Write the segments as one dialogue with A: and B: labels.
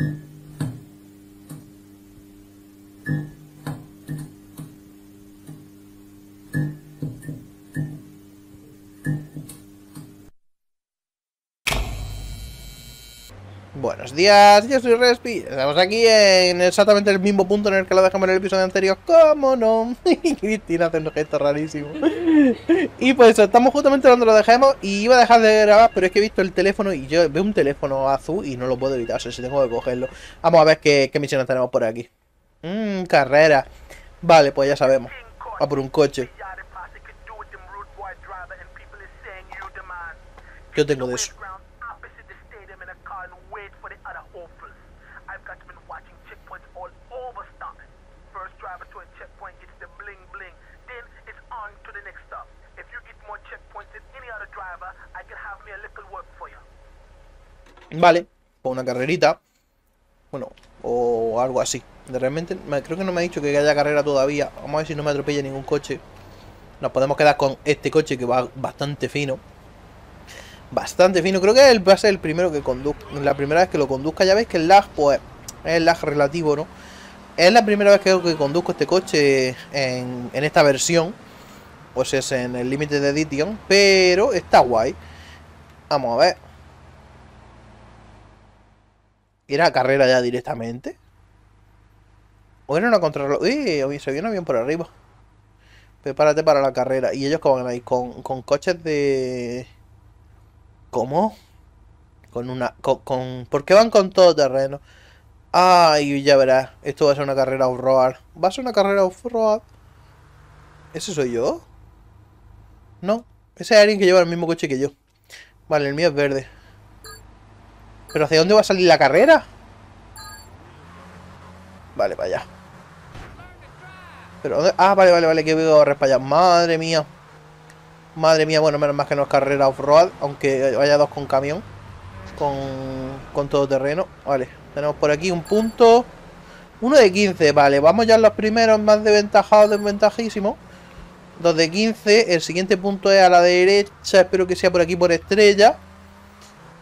A: Mm-hmm. Buenos días, yo soy Respi. Estamos aquí en exactamente el mismo punto en el que lo dejamos en el episodio anterior. ¿Cómo no? Cristina hace un gesto rarísimo. y pues estamos justamente donde lo dejamos. Y iba a dejar de grabar, pero es que he visto el teléfono y yo veo un teléfono azul y no lo puedo evitar. O sea, si tengo que cogerlo. Vamos a ver qué, qué misiones tenemos por aquí. Mmm, carrera. Vale, pues ya sabemos. Va por un coche. Yo tengo de eso. Vale, o una carrerita. Bueno, o algo así. De realmente, creo que no me ha dicho que haya carrera todavía. Vamos a ver si no me atropella ningún coche. Nos podemos quedar con este coche que va bastante fino. Bastante fino. Creo que él va a ser el primero que conduzca. La primera vez que lo conduzca. Ya veis que el lag, pues, es el lag relativo, ¿no? Es la primera vez que, que conduzco este coche en, en esta versión. Pues es en el límite de edición. Pero está guay. Vamos a ver. ¿Era carrera ya directamente? ¿O era una contrarreloj? ¡Uy! Se vio un avión por arriba. Prepárate para la carrera. ¿Y ellos cómo van ahí? Con, con coches de... ¿Cómo? Con una... Con, ¿Por qué van con todo terreno? Ay, ya verás. Esto va a ser una carrera off-road. ¿Va a ser una carrera off-road? ¿Ese soy yo? No. Ese es alguien que lleva el mismo coche que yo. Vale, el mío es verde. ¿Pero hacia dónde va a salir la carrera? Vale, para allá. Pero, ah, vale, vale, vale, que veo a para allá. Madre mía. Madre mía, bueno, menos más que no es carrera off-road, aunque vaya dos con camión. Con, con todo terreno. Vale, tenemos por aquí un punto. Uno de 15, vale, vamos ya a los primeros más desventajados, desventajísimos. Dos de 15, el siguiente punto es a la derecha, espero que sea por aquí por estrella.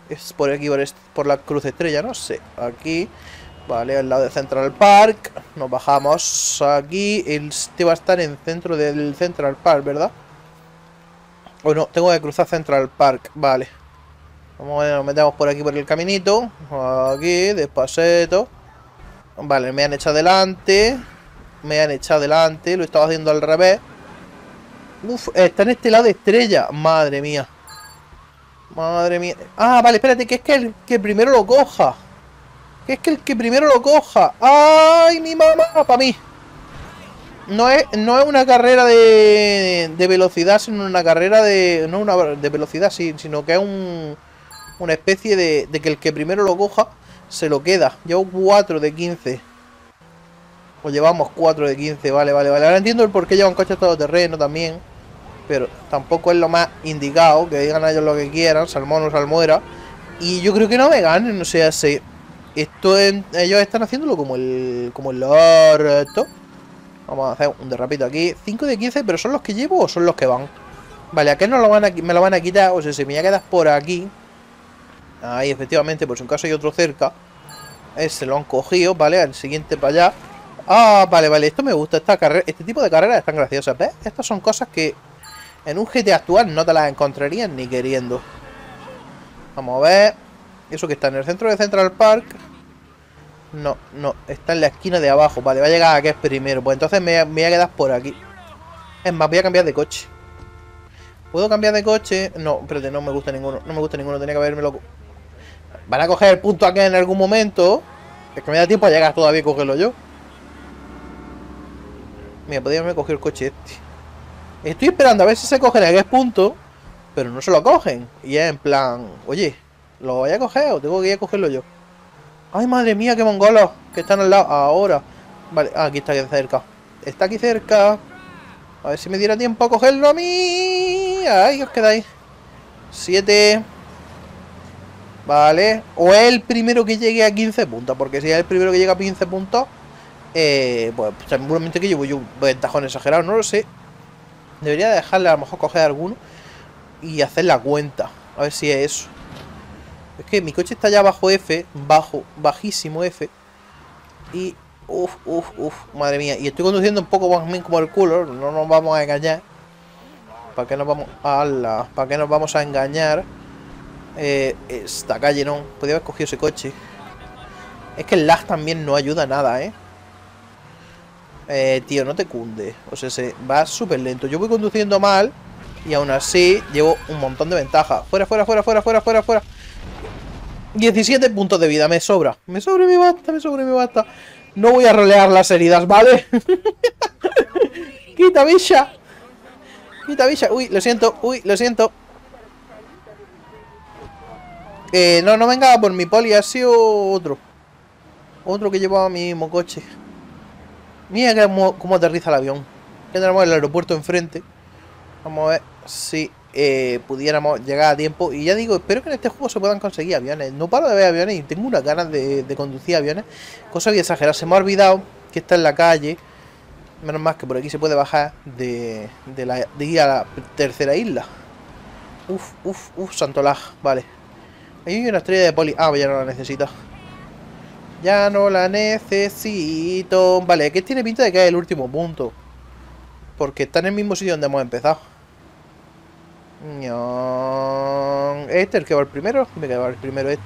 A: Es por aquí, por, la cruz estrella, no sé. Aquí, vale, al lado de Central Park. Nos bajamos aquí. Este va a estar en centro del Central Park, ¿verdad? O no, tengo que cruzar Central Park, vale. Vamos a nos metemos por aquí por el caminito. Aquí, despacito. Vale, me han echado adelante. Me han echado adelante. Lo estaba haciendo al revés. Uf, está en este lado estrella. Madre mía. Madre mía. Ah, vale, espérate, que es que el que primero lo coja. Que es que el que primero lo coja. ¡Ay, mi mamá! Para mí. No es, no es una carrera de, de velocidad, sino una carrera de... No una de velocidad, sino que es un, una especie de, de que el que primero lo coja se lo queda. Llevo 4 de 15. O llevamos 4 de 15, vale, vale, vale. Ahora entiendo el por qué llevan coches todo terreno también pero tampoco es lo más indicado, que digan a ellos lo que quieran, salmón o salmuera. Y yo creo que no me ganen, o sea, si esto ellos están haciéndolo como el como el esto Vamos a hacer un derrapito aquí. 5 de 15, pero ¿son los que llevo o son los que van? Vale, ¿a qué no lo van a, me lo van a quitar? O sea, si me voy a quedar por aquí. Ahí, efectivamente, por si un caso hay otro cerca. Ese lo han cogido, ¿vale? Al siguiente para allá. Ah, vale, vale, esto me gusta, esta carrera, este tipo de carreras están graciosas, ¿ves? Estas son cosas que en un GT actual no te las encontrarías ni queriendo. Vamos a ver. Eso que está en el centro de Central Park. No, no, está en la esquina de abajo. Vale, va a llegar a que es primero. Pues entonces me, voy a quedar por aquí. Es más, voy a cambiar de coche. ¿Puedo cambiar de coche? No, espérate, no me gusta ninguno. No me gusta ninguno, tenía que haberme loco. Van a coger el punto aquí en algún momento. Es que me da tiempo a llegar todavía y cogerlo yo. Mira, podría haberme cogido el coche este. Estoy esperando a ver si se cogen a 10 punto pero no se lo cogen. Y es en plan, oye, ¿lo voy a coger o tengo que ir a cogerlo yo? Ay, madre mía, qué mongolos que están al lado. Ahora. Vale, ah, aquí está aquí cerca. Está aquí cerca. A ver si me diera tiempo a cogerlo a mí. Ay, os quedáis. Siete. Vale. O es el primero que llegue a 15 puntos. Porque si es el primero que llega a 15 puntos, eh, pues seguramente que llevo yo un ventajón exagerado. No lo sé. Debería dejarle a lo mejor coger alguno y hacer la cuenta. A ver si es eso. Es que mi coche está ya bajo F, bajo, bajísimo F. Y, uff, uff, uff, madre mía. Y estoy conduciendo un poco más bien como el culo, no nos vamos a engañar. ¿Para qué nos vamos a ¿Para qué nos vamos a engañar? Eh, esta calle no. Podría haber cogido ese coche. Es que el lag también no ayuda nada, ¿eh? Eh, tío, no te cunde. O sea, se va súper lento. Yo voy conduciendo mal y aún así llevo un montón de ventaja. Fuera, fuera, fuera, fuera, fuera, fuera, fuera. 17 puntos de vida, me sobra. Me sobra mi basta, me sobra mi basta. No voy a rolear las heridas, ¿vale? Quita, bicha. Quita, bicha. Uy, lo siento, uy, lo siento. Eh, no, no venga por mi poli, ha sido otro. Otro que llevaba mi mismo coche. Mira cómo, aterriza el avión. Tenemos el aeropuerto enfrente. Vamos a ver si eh, pudiéramos llegar a tiempo. Y ya digo, espero que en este juego se puedan conseguir aviones. No paro de ver aviones y tengo una ganas de, conducir aviones. Cosa bien exagerada. Se me ha olvidado que está en la calle. Menos más que por aquí se puede bajar de, de, la, de ir a la tercera isla. Uf, uf, uf, Santolag. Vale. Hay una estrella de poli. Ah, ya no la necesito. Ya no la necesito. Vale, que tiene pinta de que es el último punto. Porque está en el mismo sitio donde hemos empezado. Este el que va el primero. Me queda el primero este.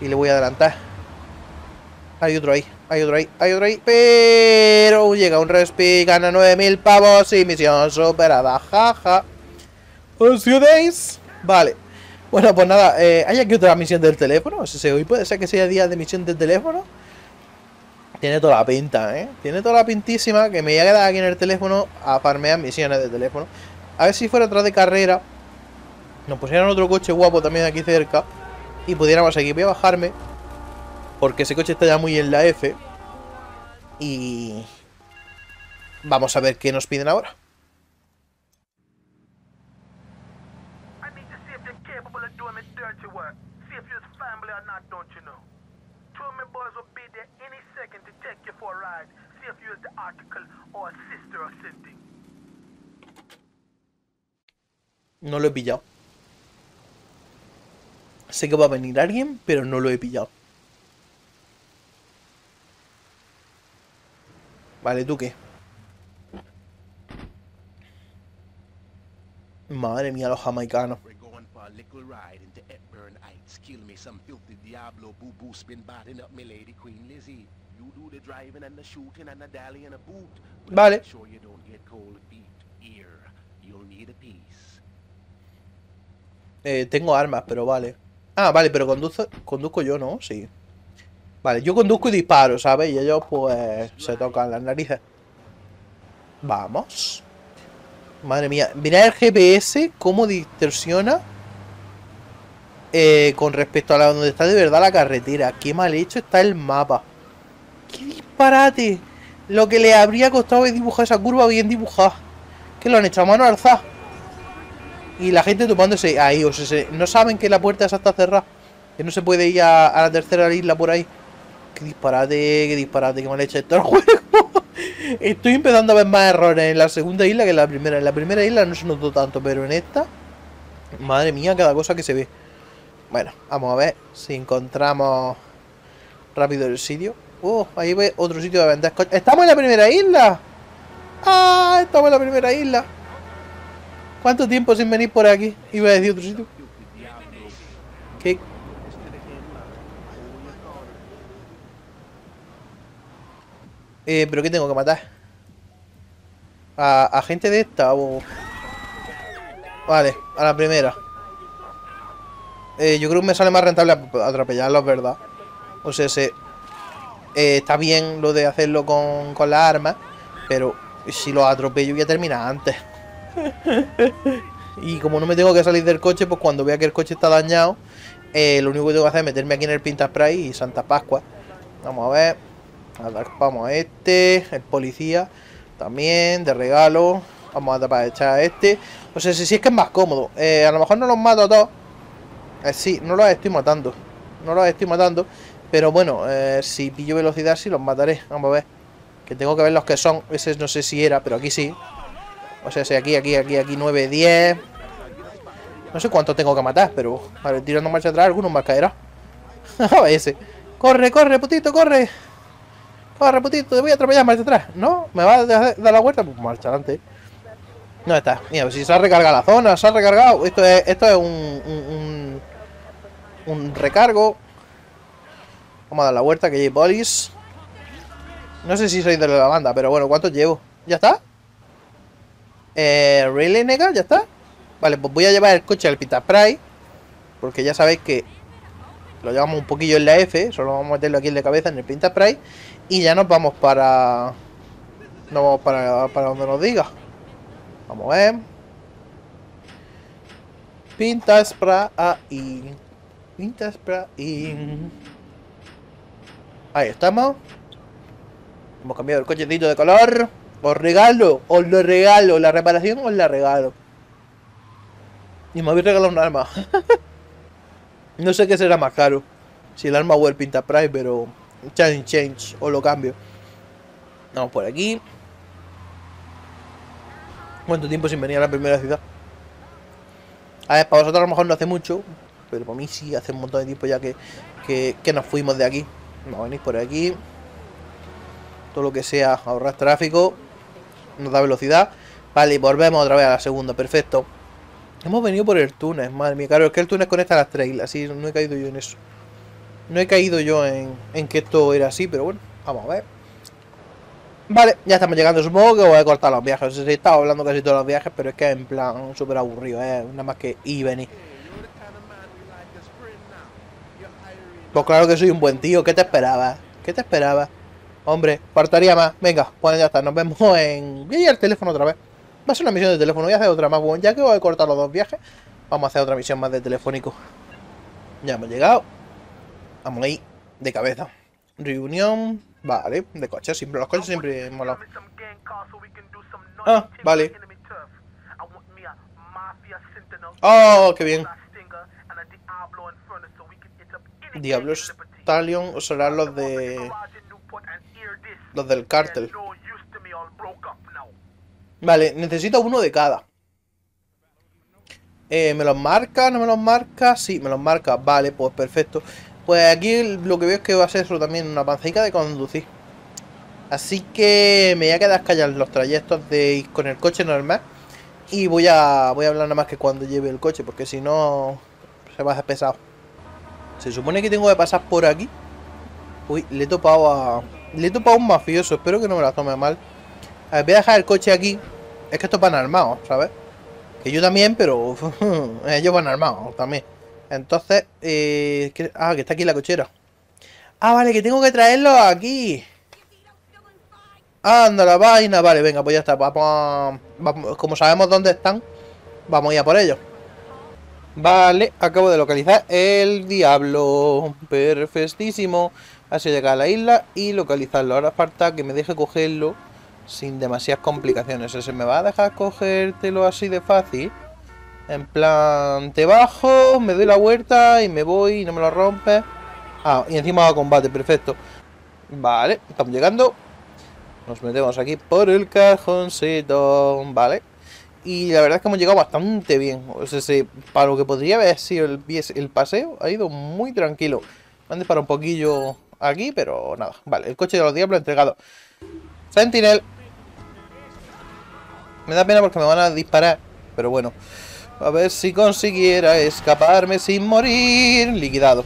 A: Y le voy a adelantar. Hay otro ahí, hay otro ahí, hay otro ahí. Pero llega un respi, gana 9000 pavos y misión superada. Jaja. ¿Os Vale. Bueno, pues nada, eh, ¿hay aquí otra misión del teléfono? Sea, hoy puede ser que sea día de misión del teléfono. Tiene toda la pinta, ¿eh? Tiene toda la pintísima que me voy a quedar aquí en el teléfono a farmear misiones de teléfono. A ver si fuera atrás de carrera nos pusieran otro coche guapo también aquí cerca y pudiéramos seguir. Voy a bajarme porque ese coche está ya muy en la F y vamos a ver qué nos piden ahora. No lo he pillado. Sé que va a venir alguien, pero no lo he pillado. Vale, ¿tú qué? Madre mía, los jamaicanos. Vale. Eh, tengo armas, pero vale. Ah, vale, pero conduzco, conduzco yo, ¿no? Sí. Vale, yo conduzco y disparo, ¿sabes? Y ellos, pues, se tocan las narices. Vamos. Madre mía. Mira el GPS, cómo distorsiona eh, con respecto a la, donde está de verdad la carretera. Qué mal hecho está el mapa. ¡Qué disparate! Lo que le habría costado es dibujar esa curva bien dibujada. Que lo han hecho a mano alzada. Y la gente tomándose ahí, no saben que la puerta esa está cerrada. Que no se puede ir a, la tercera isla por ahí. Qué disparate, qué disparate, qué mal hecho esto el juego. Estoy empezando a ver más errores en la segunda isla que en la primera. En la primera isla no se notó tanto, pero en esta... Madre mía, cada cosa que se ve. Bueno, vamos a ver si encontramos rápido el sitio. Uh, ahí ve otro sitio de vender. ¡Estamos en la primera isla! ¡Ah! Estamos en la primera isla. ¿Cuánto tiempo sin venir por aquí? Iba a decir otro sitio. ¿Qué? Eh, ¿pero qué tengo que matar? ¿A, gente de esta o...? Vale, a la primera. Eh, yo creo que me sale más rentable atropellarlos, ¿verdad? O sea, se... Eh, está bien lo de hacerlo con, con las armas, pero si lo atropello voy a terminar antes. y como no me tengo que salir del coche, pues cuando vea que el coche está dañado, eh, lo único que tengo que hacer es meterme aquí en el Pinta Spray y Santa Pascua. Vamos a ver. Vamos a este, el policía, también, de regalo. Vamos a tapar echar a este. O sea, si, es que es más cómodo. A lo mejor no los mato a todos. Eh, sí, no los estoy matando. No los estoy matando. Pero bueno, si pillo velocidad sí los mataré. Vamos a ver. Que tengo que ver los que son. Ese no sé si era, pero aquí sí. O sea, si aquí, aquí, aquí, aquí 9, 10. No sé cuánto tengo que matar, pero... Vale, tirando marcha atrás, algunos más caerá. ese. Corre, corre, putito, corre. Corre, putito, te voy a atropellar marcha atrás. ¿No? ¿Me va a dar la vuelta? Pues marcha adelante. No está. Mira, si se ha recargado la zona, se ha recargado. Esto es, esto es un, recargo. Vamos a dar la vuelta, que hay polis. No sé si soy de la banda, pero bueno, ¿cuántos llevo? ¿Ya está? Eh, ¿Really, nega? ¿Ya está? Vale, pues voy a llevar el coche al Pita Spray. Porque ya sabéis que lo llevamos un poquillo en la F. Solo vamos a meterlo aquí en la cabeza en el Pinta Spray. Y ya nos vamos para... Nos vamos para, para donde nos diga. Vamos a ver. Pinta Spray. Pinta Spray. Ahí estamos. Hemos cambiado el cochecito de color. Os regalo, os lo regalo. La reparación os la regalo. Y me habéis regalado un arma. no sé qué será más caro. Si el arma o el pinta price, pero... Change, change. O lo cambio. Vamos por aquí. ¿Cuánto tiempo sin venir a la primera ciudad? A ver, para vosotros a lo mejor no hace mucho. Pero para mí sí hace un montón de tiempo ya que, que, nos fuimos de aquí. Vamos a venir por aquí. Todo lo que sea ahorrar tráfico. Nos da velocidad. Vale, y volvemos otra vez a la segunda. Perfecto. Hemos venido por el túnel, madre mía. Claro, es que el túnel conecta las trails, así no he caído yo en eso. No he caído yo en, en que esto era así, pero bueno, vamos a ver. Vale, ya estamos llegando, supongo que voy a cortar los viajes. he estado hablando casi todos los viajes, pero es que en plan súper aburrido, ¿eh? Nada más que ir y venir. Pues claro que soy un buen tío, ¿qué te esperaba? ¿Qué te esperaba? Hombre, faltaría más. Venga, pues ya está, nos vemos en... Voy a ir al teléfono otra vez. Va a ser una misión de teléfono, voy a hacer otra más. Bueno, ya que voy a cortar los dos viajes, vamos a hacer otra misión más de telefónico. Ya hemos llegado. Vamos ahí, de cabeza. Reunión, vale, de coches, siempre los coches siempre molan. Ah, vale. Oh, qué bien. Diablo Stallion serán los de... Los del cártel. Vale, necesito uno de cada. Eh, ¿Me los marca? ¿No me los marca? Sí, me los marca. Vale, pues perfecto. Pues aquí lo que veo es que va a ser eso también una pancica de conducir. Así que me voy a quedar callar los trayectos de ir con el coche normal. Y voy a, voy a hablar nada más que cuando lleve el coche, porque si no se va a hacer pesado. Se supone que tengo que pasar por aquí. Uy, le he topado a... Le he topado a un mafioso, espero que no me la tome mal. A ver, voy a dejar el coche aquí. Es que estos van armados, ¿sabes? Que yo también, pero ellos van armados también. Entonces, eh, ah, que está aquí la cochera. Ah, vale, que tengo que traerlo aquí. Anda, la vaina. Vale, venga, pues ya está. Vamos, como sabemos dónde están, vamos a ir a por ellos. Vale, acabo de localizar el diablo. Perfectísimo. Así llega a la isla y localizarlo. Ahora falta que me deje cogerlo sin demasiadas complicaciones. ¿Se me va a dejar cogértelo así de fácil? En plan, te bajo, me doy la vuelta y me voy y no me lo rompes. Ah, y encima va a combate, perfecto. Vale, estamos llegando. Nos metemos aquí por el cajoncito, vale. Y la verdad es que hemos llegado bastante bien. O sea, para lo que podría haber sido el, paseo, ha ido muy tranquilo. Han disparado un poquillo aquí, pero nada. Vale, el coche de los diablos entregado. Sentinel. Me da pena porque me van a disparar. Pero bueno. A ver si consiguiera escaparme sin morir. Liquidado.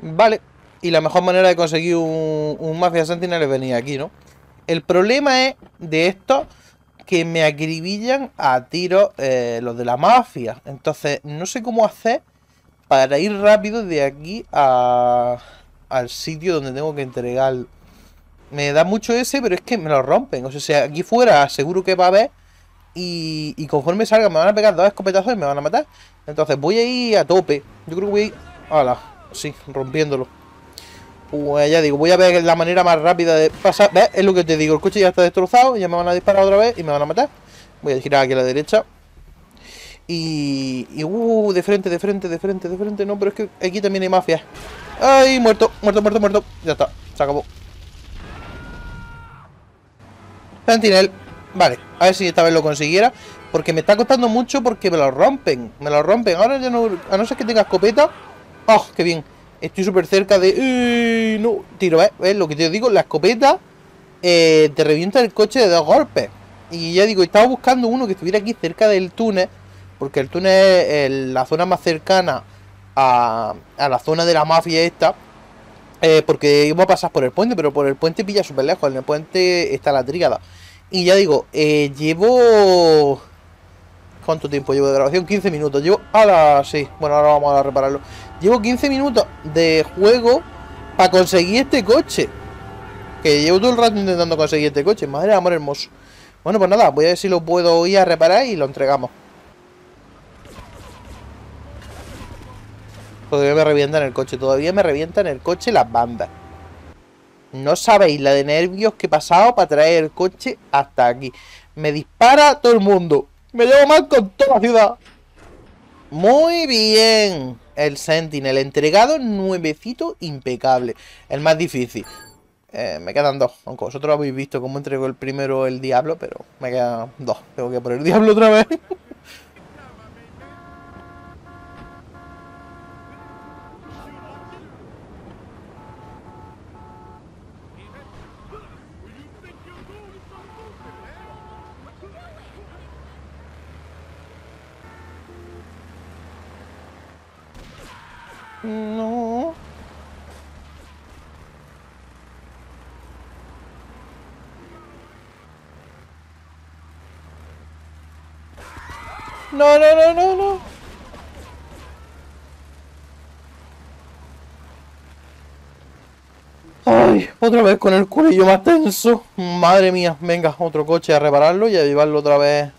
A: Vale. Y la mejor manera de conseguir un, un Mafia Sentinel es venir aquí, ¿no? El problema es de esto que me acribillan a tiro eh, los de la mafia. Entonces, no sé cómo hacer para ir rápido de aquí a, al sitio donde tengo que entregar me da mucho ese, pero es que me lo rompen. O sea, aquí fuera seguro que va a haber. Y, y conforme salga me van a pegar dos escopetazos y me van a matar. Entonces voy a ir a tope. Yo creo que voy a ir... ¡Hala! Sí, rompiéndolo. Pues ya digo, voy a ver la manera más rápida de pasar. ¿Ves? Es lo que te digo. El coche ya está destrozado. Ya me van a disparar otra vez y me van a matar. Voy a girar aquí a la derecha. Y... y uh, de frente, de frente, de frente, de frente. No, pero es que aquí también hay mafia. ¡Ay! Muerto, muerto, muerto, muerto. Ya está, se acabó. Sentinel. Vale, a ver si esta vez lo consiguiera. Porque me está costando mucho porque me lo rompen. Me lo rompen. Ahora ya no... A no ser que tenga escopeta. ¡Oh, qué bien! Estoy súper cerca de... no, tiro, ¿ves? ¿ves? Lo que te digo, la escopeta eh, te revienta el coche de dos golpes. Y ya digo, estaba buscando uno que estuviera aquí cerca del túnel. Porque el túnel es la zona más cercana a, a la zona de la mafia esta. Eh, porque iba a pasar por el puente, pero por el puente pilla súper lejos. En el puente está la tríada. Y ya digo, eh, llevo... ¿Cuánto tiempo llevo de grabación? 15 minutos. Llevo... ¡Hala! Sí, bueno, ahora vamos a repararlo. Llevo 15 minutos de juego para conseguir este coche. Que llevo todo el rato intentando conseguir este coche. Madre amor hermoso. Bueno, pues nada, voy a ver si lo puedo ir a reparar y lo entregamos. Todavía me revientan el coche, todavía me revientan el coche las bandas. No sabéis la de nervios que he pasado para traer el coche hasta aquí. Me dispara todo el mundo. Me llevo mal con toda la ciudad. Muy bien. El Sentinel entregado, nuevecito, impecable. El más difícil. Eh, me quedan dos. Aunque vosotros habéis visto cómo entregó el primero el Diablo, pero me quedan dos. Tengo que poner el Diablo otra vez. No. No, no, no, no. Ay, otra vez con el cuello más tenso. Madre mía, venga, otro coche a repararlo y a llevarlo otra vez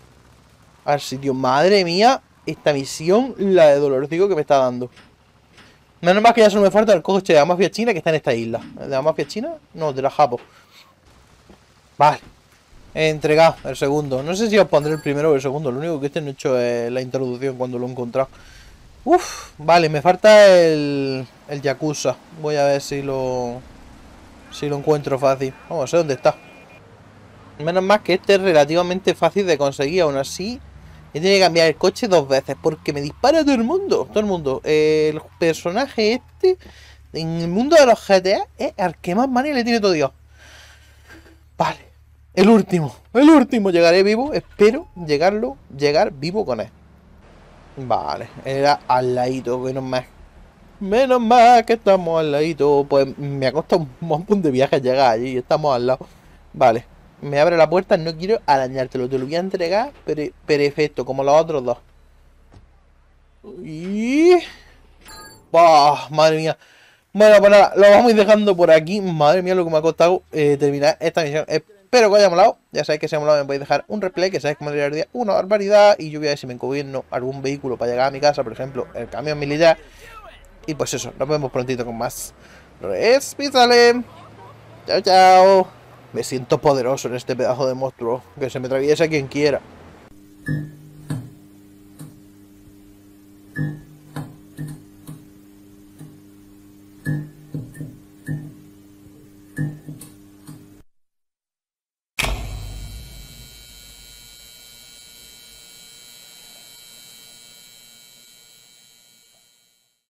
A: al sitio. Madre mía, esta misión, la de dolorcico que me está dando. Menos mal que ya solo me falta el coche de la mafia china que está en esta isla. ¿De la mafia china? No, de la Japo. Vale. Entregado el segundo. No sé si os pondré el primero o el segundo. Lo único que este no he hecho es la introducción cuando lo he encontrado. Uf, vale, me falta el, el Yakuza. Voy a ver si lo si lo encuentro fácil. Vamos, sé dónde está. Menos mal que este es relativamente fácil de conseguir. Aún así, He tenido que cambiar el coche dos veces porque me dispara todo el mundo. Todo el mundo. el personaje este en el mundo de los GTA es al que más manía le tiene todo Dios. Vale. El último. El último. Llegaré vivo. Espero llegarlo. Llegar vivo con él. Vale. Era al ladito. Menos más. Menos mal que estamos al ladito. Pues me ha costado un montón de viajes llegar allí. Estamos al lado. Vale me abre la puerta, no quiero arañártelo, te lo voy a entregar pero perfecto, como los otros dos. Y... madre mía. Bueno, pues nada, lo vamos a ir dejando por aquí. Madre mía, lo que me ha costado eh, terminar esta misión. Espero que os haya molado. Ya sabéis que si os ha molado me podéis dejar un replay, que sabéis que me día una barbaridad. Y yo voy a ver si me encubierno algún vehículo para llegar a mi casa, por ejemplo, el camión militar. Y pues eso, nos vemos prontito con más. Respítale. Chao, chao. Me siento poderoso en este pedazo de monstruo. Que se me atraviesa quien quiera.